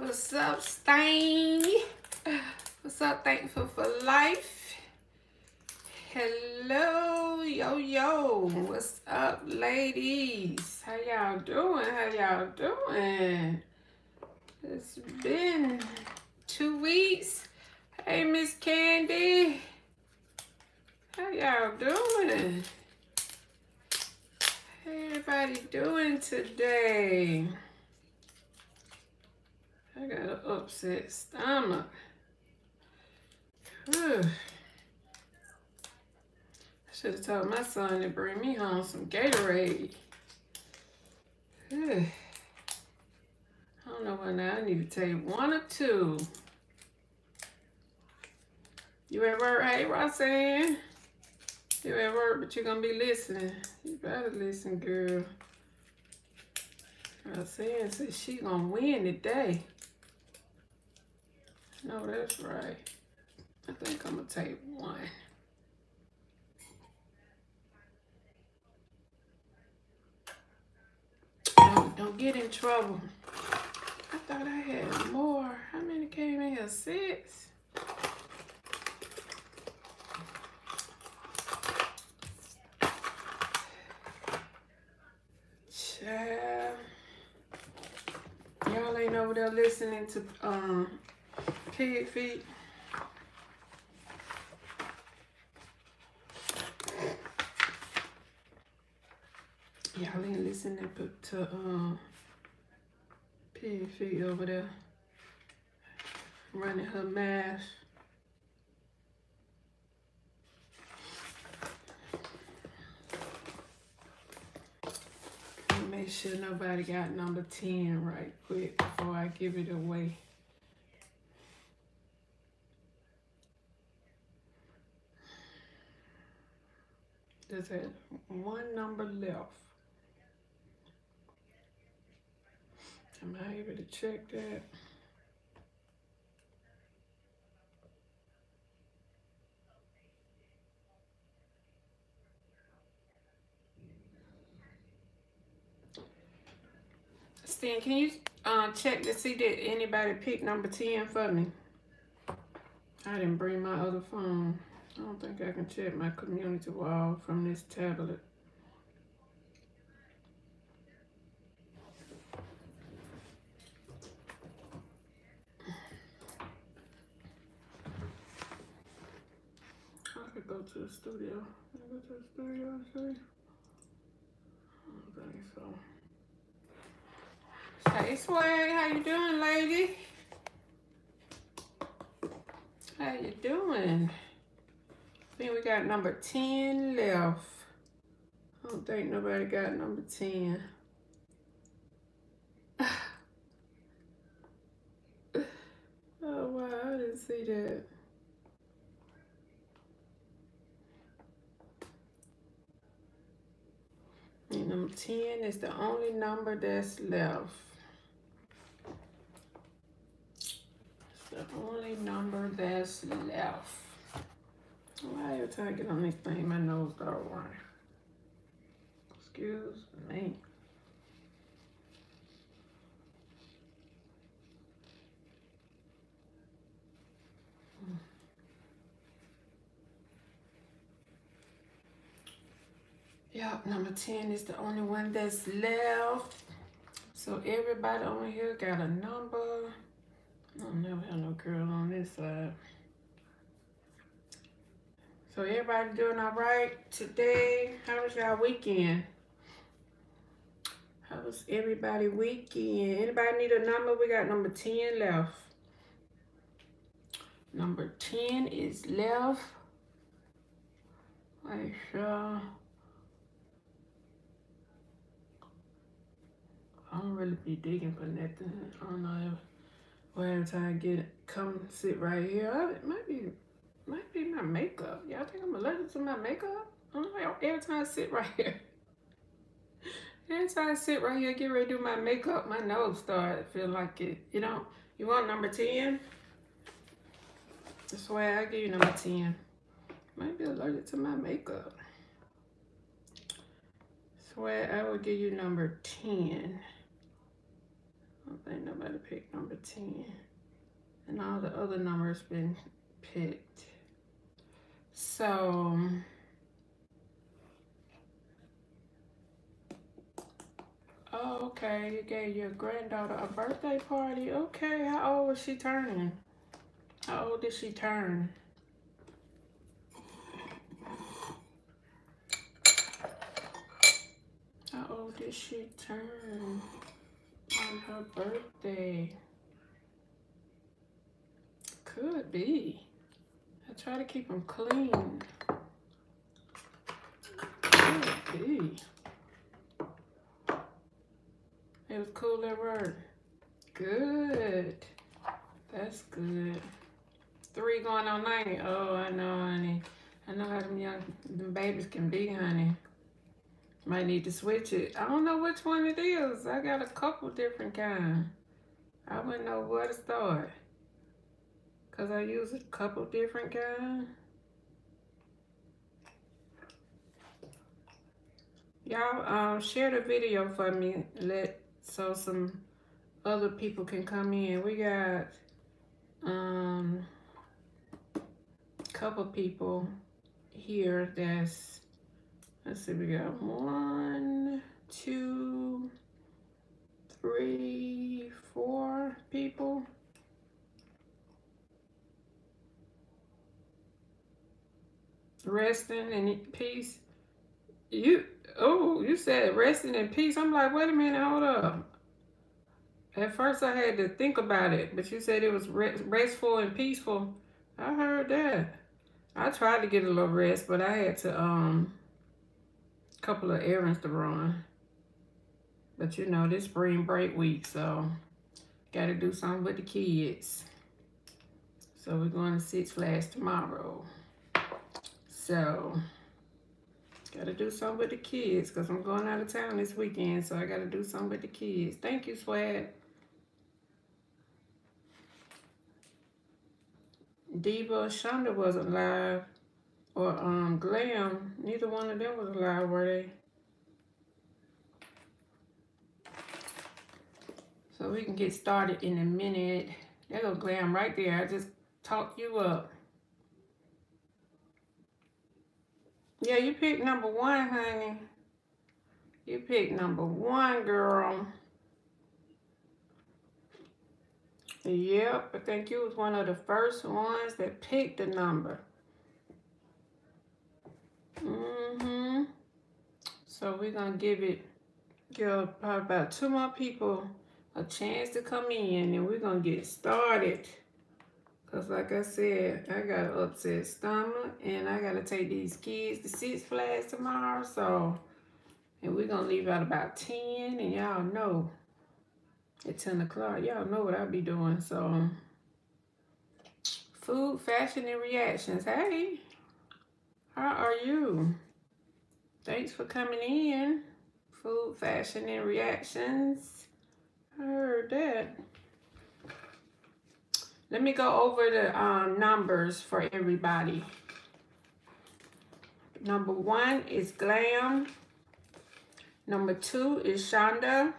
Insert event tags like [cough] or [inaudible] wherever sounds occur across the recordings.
What's up, Stain? What's up, Thankful for Life? Hello, yo, yo. What's up, ladies? How y'all doing? How y'all doing? It's been two weeks. Hey, Miss Candy. How y'all doing? How everybody doing today? I got an upset stomach. Whew. I should have told my son to bring me home some Gatorade. Whew. I don't know what now. I need to take one or two. You at work? Hey, Roxanne. You at work, but you're to be listening. You better listen, girl. Roxanne said she to win today. No, that's right. I think I'm going to take one. Don't, get in trouble. I thought I had more. How many came in here? Six? Y'all ain't over there listening to um pig feet. Y'all ain't listening to, um pig feet over there running her mash. Make sure nobody got number 10 right quick before I give it away. There's a one number left. Am I able to check that? Stan, can you uh, check to see did anybody pick number 10 for me? I didn't bring my other phone. I don't think I can check my community wall from this tablet. I could go to the studio. Can I go to the studio and? I don't think so. Hey Swag, how you doing, lady? How you doing? Think we got number 10 left. I don't think nobody got number 10. [sighs] oh, wow, I didn't see that. And number 10 is the only number that's left. It's the only number that's left. Why every time I on this thing, my nose start running? Excuse me. Yep, number 10 is the only one that's left. So everybody on here got a number. I don't never have no girl on this side. So everybody doing all right today? How was y'all weekend? How was everybody weekend? Anybody need a number? We got number 10 left. Number 10 is left. Make sure. I don't really be digging for nothing. I don't know if time I get it, come sit right here. It might be might be my makeup. Y'all think I'm allergic to my makeup? I don't know. Every time I sit right here. [laughs] Every time I sit right here, get ready to do my makeup, my nose start feel like it. You know, you want number 10? That's why I give you number 10. Might be allergic to my makeup. Why I will give you number 10. I don't think nobody picked number 10. And all the other numbers been picked. So, oh, okay, you gave your granddaughter a birthday party. Okay, how old was she turning? How old did she turn? How old did she turn on her birthday? Could be. Try to keep them clean. Be. It was cool at work. Good. That's good. Three going on 90. Oh, I know, honey. I know how them young them babies can be, honey. Might need to switch it. I don't know which one it is. I got a couple different kinds. I wouldn't know where to start. Because I use a couple different kinds. Y'all um, share the video for me. Let so some other people can come in. We got um couple people here that's let's see we got one two three four people resting in peace you oh you said resting in peace i'm like wait a minute hold up at first i had to think about it but you said it was restful and peaceful i heard that I tried to get a little rest, but I had to, um, a couple of errands to run. But you know, this spring break week, so got to do something with the kids. So we're going to Six Flags tomorrow. So, got to do something with the kids because I'm going out of town this weekend. So I got to do something with the kids. Thank you, Swag. Diva Shonda wasn't live. Or um Glam. Neither one of them was live, were they? So we can get started in a minute. There go Glam right there. I just talked you up. Yeah, you picked number one, honey. You picked number one, girl. Yep, I think you was one of the first ones that picked the number. Mm-hmm. So we're going to give it, give probably about two more people a chance to come in and we're going to get started. Because like I said, I got an upset stomach and I got to take these kids to Six Flags tomorrow. So, and we're to leave out about 10 and y'all know at 10 o'clock. Y'all know what I'll be doing. So, food, fashion, and reactions. Hey, how are you? Thanks for coming in. Food, fashion, and reactions. I heard that. Let me go over the um, numbers for everybody. Number one is Glam. Number two is Shonda.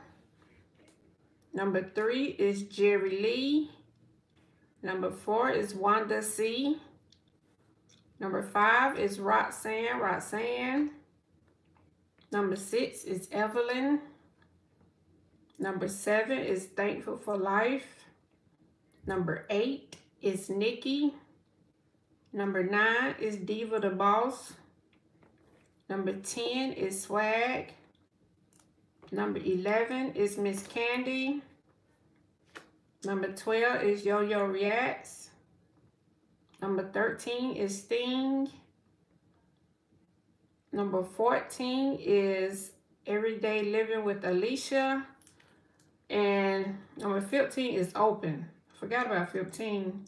Number three is Jerry Lee. Number four is Wanda C. Number five is Roxanne, Roxanne. Number six is Evelyn. Number seven is Thankful for Life. Number eight is Nikki. Number nine is Diva the Boss. Number 10 is Swag. Number 11 is Miss Candy. Number 12 is Yo-Yo Reacts. Number 13 is Sting. Number 14 is Everyday Living with Alicia. And number 15 is Open. Forgot about 15.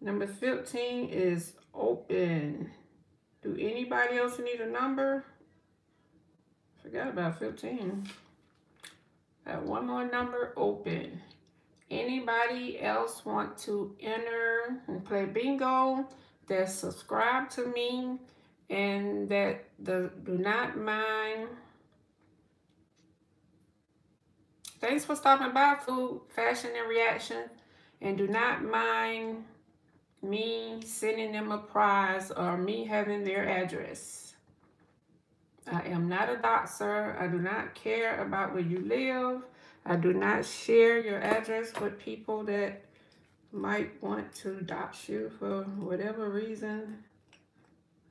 Number 15 is Open. Do anybody else need a number? Forgot about 15. Got one more number open. Anybody else want to enter and play bingo that subscribe to me and that the, do not mind Thanks for stopping by, Food, Fashion, and Reaction. And do not mind me sending them a prize or me having their address. I am not a doctor. I do not care about where you live. I do not share your address with people that might want to dox you for whatever reason.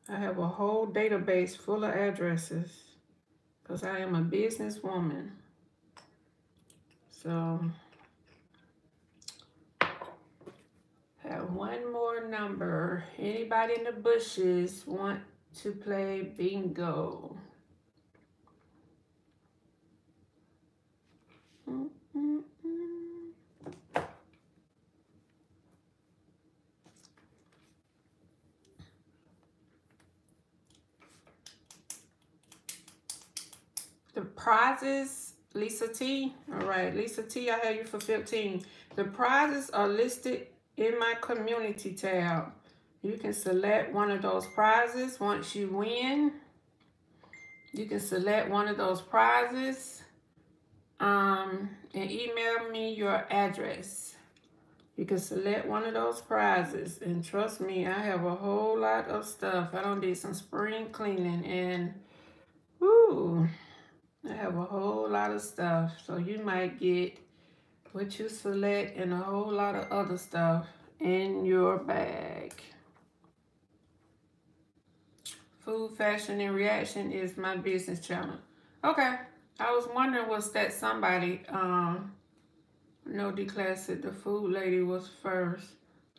I have a whole database full of addresses because I am a businesswoman. So, have one more number. Anybody in the bushes want to play bingo? The prizes, Lisa T. All right, Lisa T, I have you for 15. The prizes are listed in my community tab. You can select one of those prizes once you win. You can select one of those prizes um, and email me your address. You can select one of those prizes. And trust me, I have a whole lot of stuff. I don't did some spring cleaning and, whoo. I have a whole lot of stuff. So you might get what you select and a whole lot of other stuff in your bag. Food, fashion, and reaction is my business channel. Okay. I was wondering was that somebody, um, no declare said the food lady was first.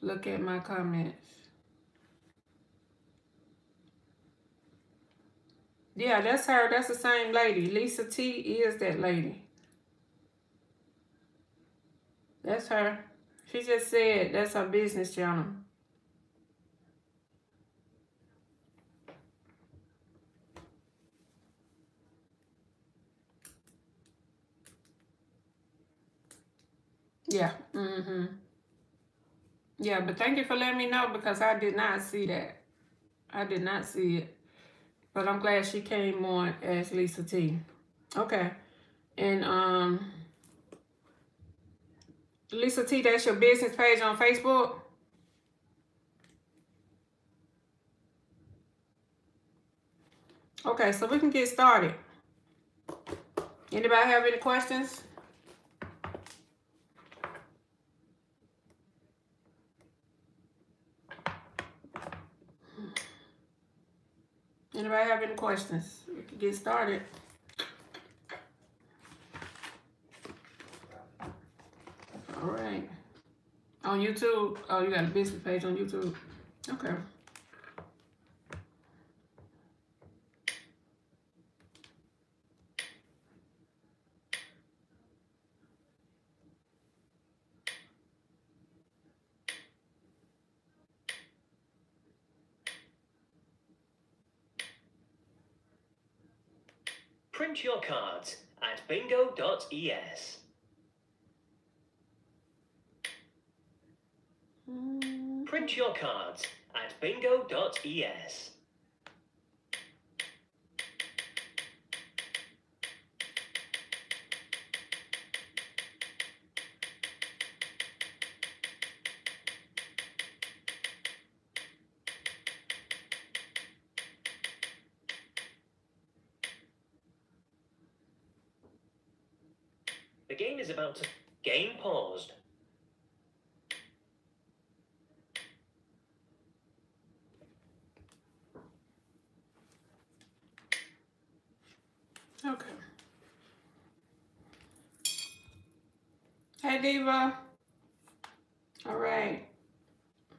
Look at my comments. Yeah, that's her. That's the same lady. Lisa T is that lady. That's her. She just said that's her business channel. Yeah. Mm-hmm. Yeah, but thank you for letting me know because I did not see that. I did not see it. But I'm glad she came on as Lisa T. Okay. And um Lisa T, that's your business page on Facebook? Okay, so we can get started. Anybody have any questions? Anybody have any questions? We can get started. All right. On YouTube? Oh, you got a business page on YouTube? Okay. Print your cards at bingo.es. Print your cards at bingo.es. The game is about to... Game paused. Okay. All right.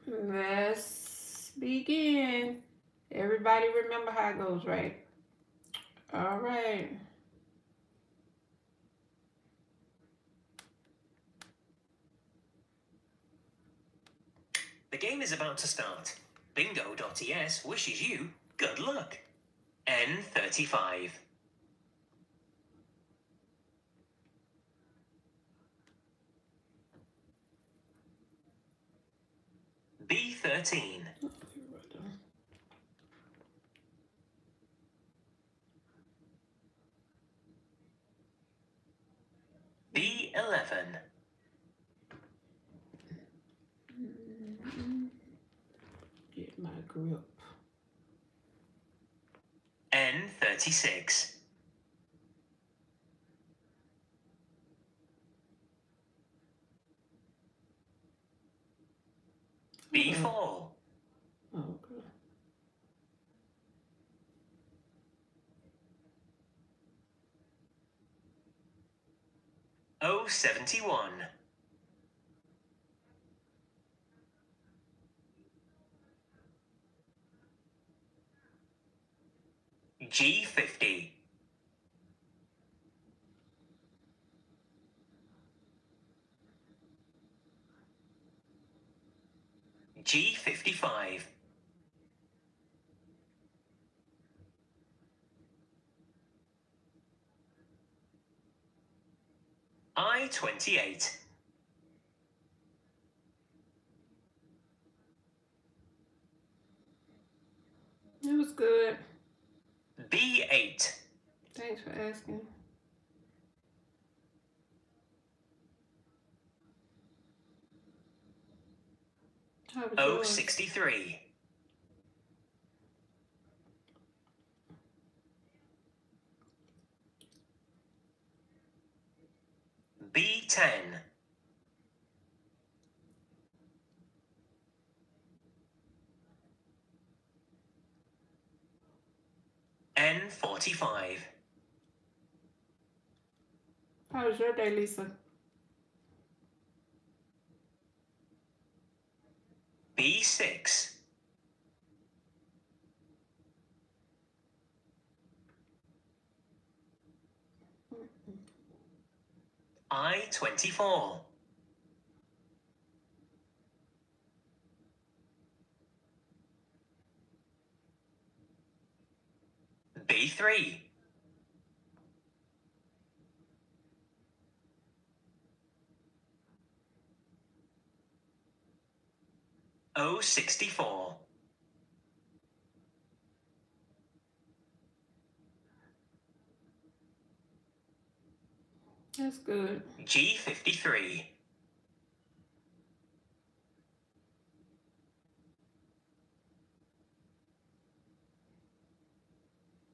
Let's begin. Everybody remember how it goes, right? All right. The game is about to start. Bingo.es wishes you good luck. N35. B13. B11. Get my grip. N36. B4. Oh, okay. O oh, seventy one. G fifty. G fifty five. I twenty eight. It was good. B eight. Thanks for asking. How was O oh, yours? sixty three. B ten. N forty five. How was your day, Lisa? B six. I twenty four. B three. O sixty four. That's good. G fifty three.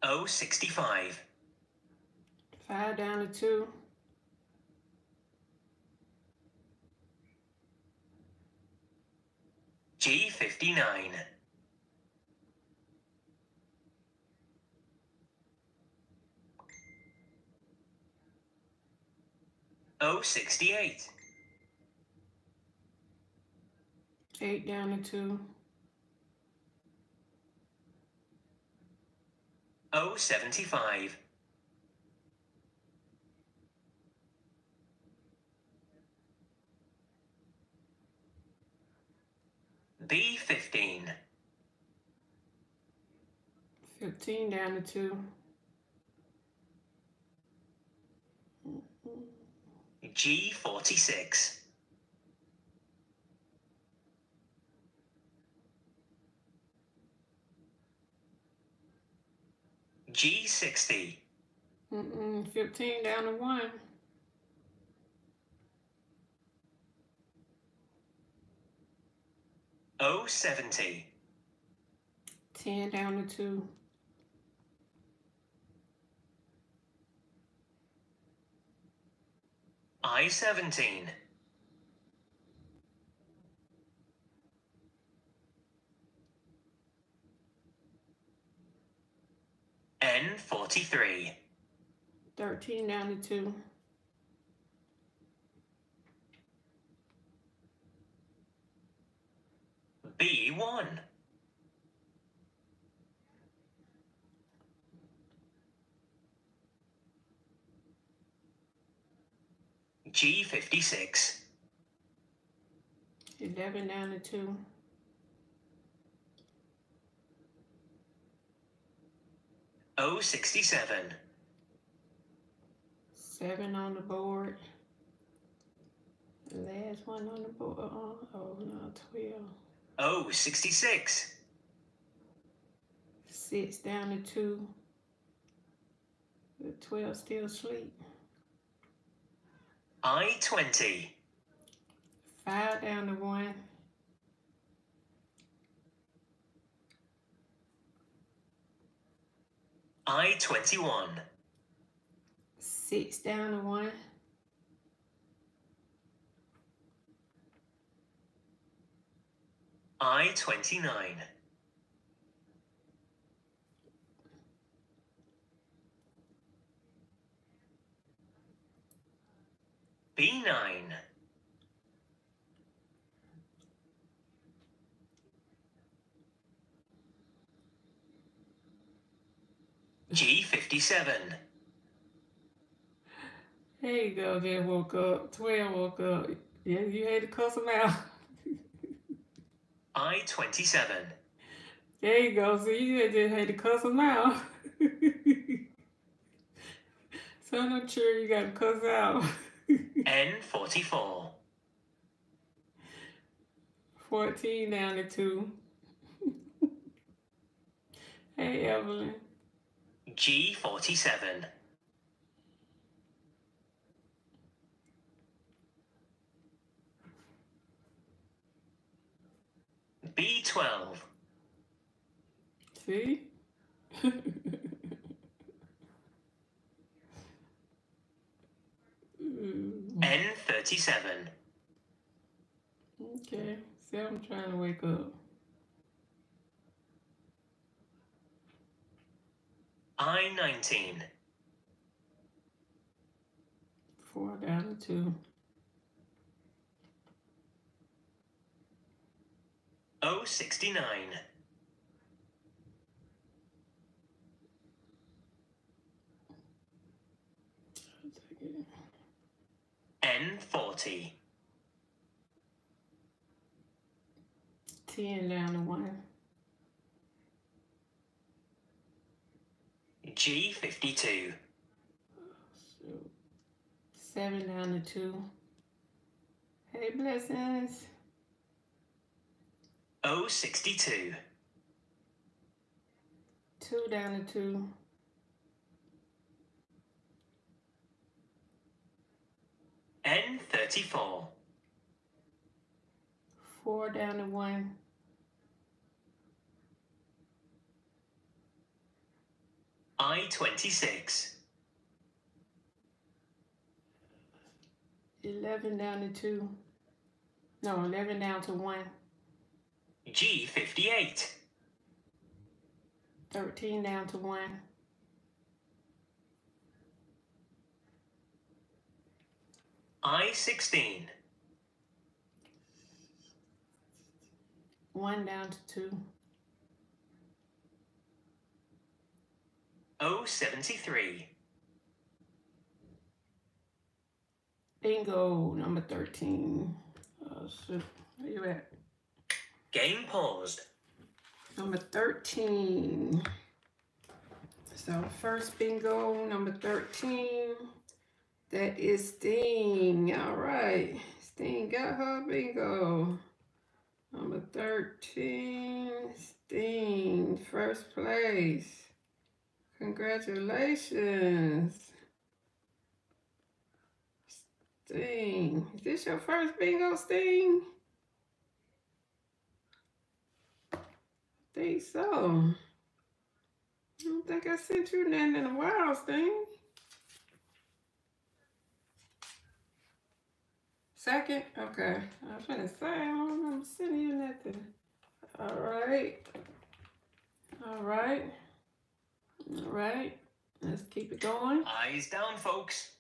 O sixty five. Five down to two. G fifty nine. O sixty eight. Eight down to two. O seventy five. B fifteen. Fifteen down to two. G forty six. G sixty. Mm-mm. Fifteen down to one. O seventy. Ten down to two. I seventeen. N forty three. Thirteen down to two. B1. G56. 11 down to 2. Seven on the board. Last one on the board. Oh, no, 12. Oh, 66. Six down to two. The 12 still asleep. I 20. Five down to one. I 21. Six down to one. I 29. B 9. G 57. There you go. Just woke up. Twelve woke up. Yeah, you had to cuss him out. [laughs] I 27. There you go. So you just had to cuss them out. [laughs] so I'm sure you got to cuss out. N44. [laughs] 14 down to 2. [laughs] hey, Evelyn. G47. B12. See? N37. Okay, see, I'm trying to wake up. I 19. Four down to two. O 69. N 40. Ten down to one. G 52. Shoot. Seven down to two. Hey, blessings. O 62. Two down to two. N 34. Four down to one. I 26. Eleven down to two. No, eleven down to one. G 58. Thirteen down to one. I 16. One down to two. O 73. Bingo, number 13. Uh, oh, shoot. Where you at? Game paused. Number 13. So, first bingo, number 13. That is Sting. All right. Sting got her bingo. Number 13. Sting, first place. Congratulations. Sting. Is this your first bingo, Sting? Think so. I don't think I sent you nothing in a while, Sting. Second? Okay. I was gonna say, I don't remember sending you nothing. All right. All right. All right. Let's keep it going. Eyes down, folks.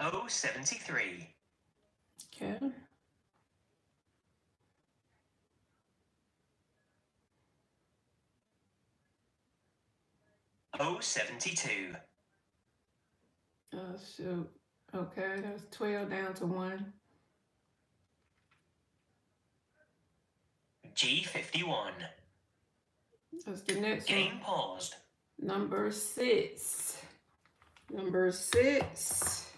O 73. Okay. O 72. Oh, shoot. Okay, that was 12 down to 1. G 51. That's the next Game one. paused. Number 6. Number 6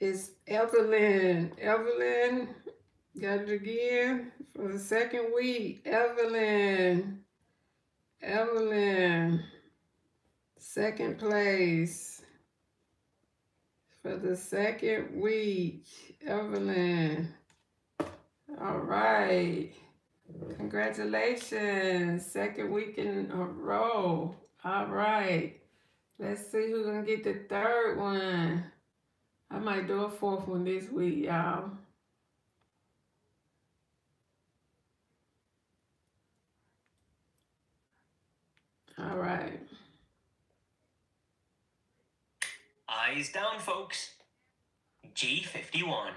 is Evelyn. Evelyn got it again for the second week. Evelyn. Evelyn. Second place. for the second week. Evelyn. All right. Congratulations. Second week in a row. All right. Let's see who's going to get the third one. I might do a fourth one this week, y'all. All right. Down, folks. G51.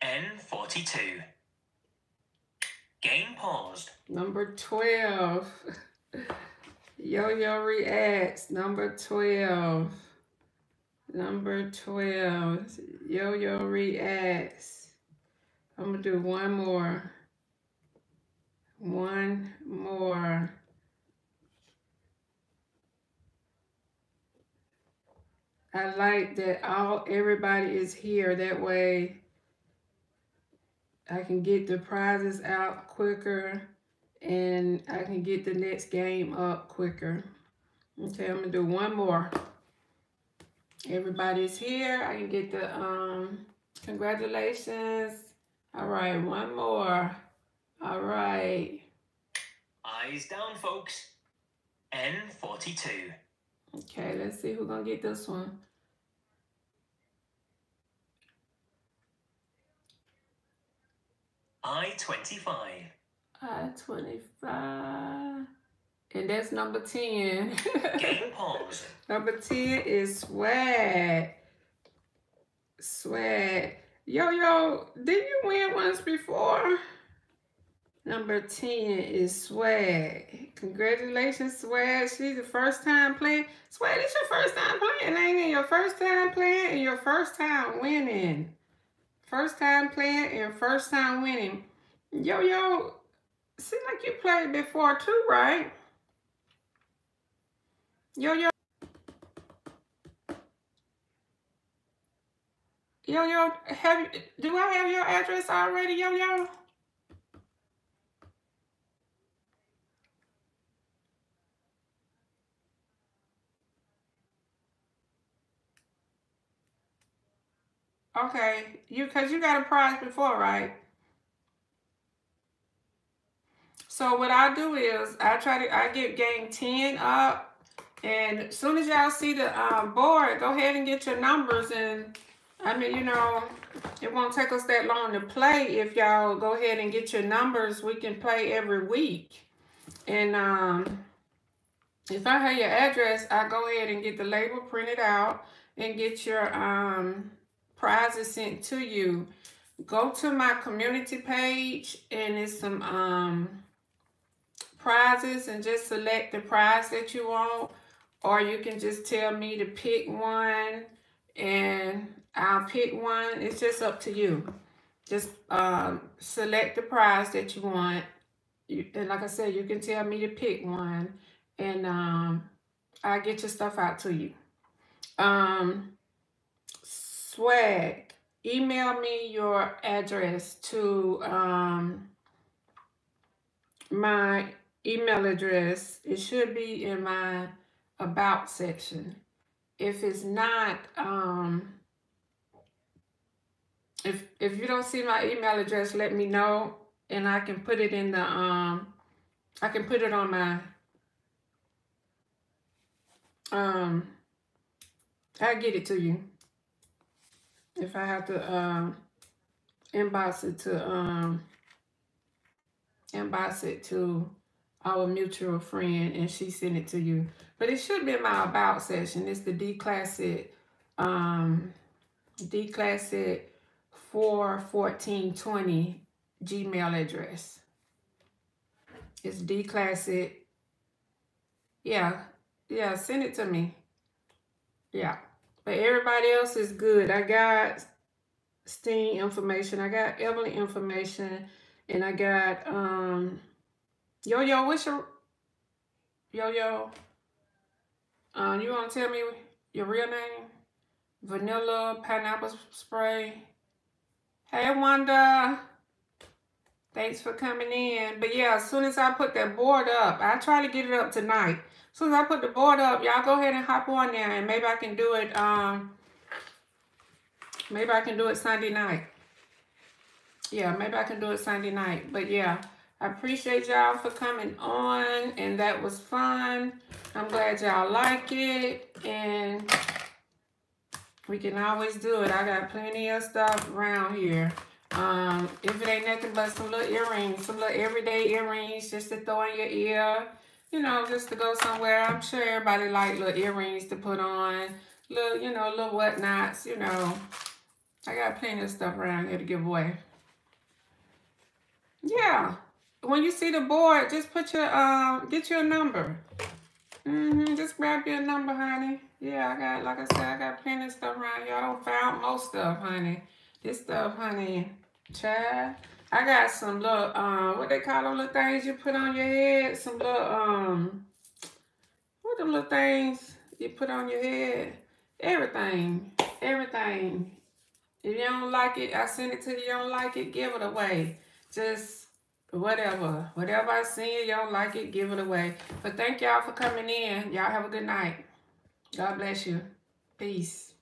N42. Game paused. Number 12. [laughs] Yo Yo Reacts. Number 12. Number 12. Yo Yo Reacts. I'm going to do one more. One more. I like that all everybody is here. That way I can get the prizes out quicker and I can get the next game up quicker. Okay, I'm gonna do one more. Everybody's here. I can get the um congratulations. All right, one more. All right. Eyes down, folks. N42. Okay, let's see who's gonna get this one. I-25. I-25. And that's number 10. [laughs] Game pause. number 10 is Swag. Swag. Yo, yo, did you win once before? Number 10 is Swag. Congratulations, Swag. She's the first time playing. Swag, it's your first time playing, ain't it? Your first time playing and your first time winning. First time playing and first time winning. Yo, yo, seems like you played before too, right? Yo, yo. Yo, yo, have do I have your address already, yo, yo? Okay, you because you got a prize before, right? So what I do is I try to I get game 10 up and as soon as y'all see the um, board, go ahead and get your numbers and I mean, you know, it won't take us that long to play if y'all go ahead and get your numbers. We can play every week. And um, if I have your address, I go ahead and get the label printed out and get your um, prizes sent to you. Go to my community page and it's some um, prizes and just select the prize that you want. Or you can just tell me to pick one and I'll pick one. It's just up to you. Just um, select the prize that you want. You, and like I said, you can tell me to pick one and um, I'll get your stuff out to you. Um, swag, email me your address to um, my email address. It should be in my about section. If it's not, um, if if you don't see my email address, let me know and I can put it in the um I can put it on my um I'll get it to you if I have to um, inbox it to um, inbox it to our mutual friend and she sent it to you. But it should be in my about section. It's the D-Classic um, D-Classic 41420 Gmail address. It's D-Classic. Yeah. Yeah, send it to me. Yeah. But everybody else is good. I got Sting information. I got Evelyn information. And I got um Yo Yo, what's your Yo Yo? Um, you wanna tell me your real name? Vanilla pineapple spray. Hey Wanda. Thanks for coming in. But yeah, as soon as I put that board up, I try to get it up tonight. Soon as I put the board up, y'all go ahead and hop on there and maybe I can do it um maybe I can do it Sunday night. Yeah, maybe I can do it Sunday night. But yeah, I appreciate y'all for coming on and that was fun. I'm glad y'all like it and we can always do it. I got plenty of stuff around here. Um, if it ain't nothing but some little earrings, some little everyday earrings just to throw in your ear, you know, just to go somewhere. I'm sure everybody like little earrings to put on, little, you know, little whatnots, you know. I got plenty of stuff around here to give away. Yeah. When you see the board, just put your, uh, get your number. Mm-hmm. Just grab your number, honey. Yeah, I got, like I said, I got plenty of stuff around here. I don't found most stuff, honey. This stuff, honey, child. I got some little, uh, what they call them little things you put on your head? Some little, um, what them little things you put on your head? Everything, everything. If you don't like it, I send it to you. You don't like it, give it away. Just whatever. Whatever I send you, you don't like it, give it away. But thank y'all for coming in. Y'all have a good night. God bless you. Peace.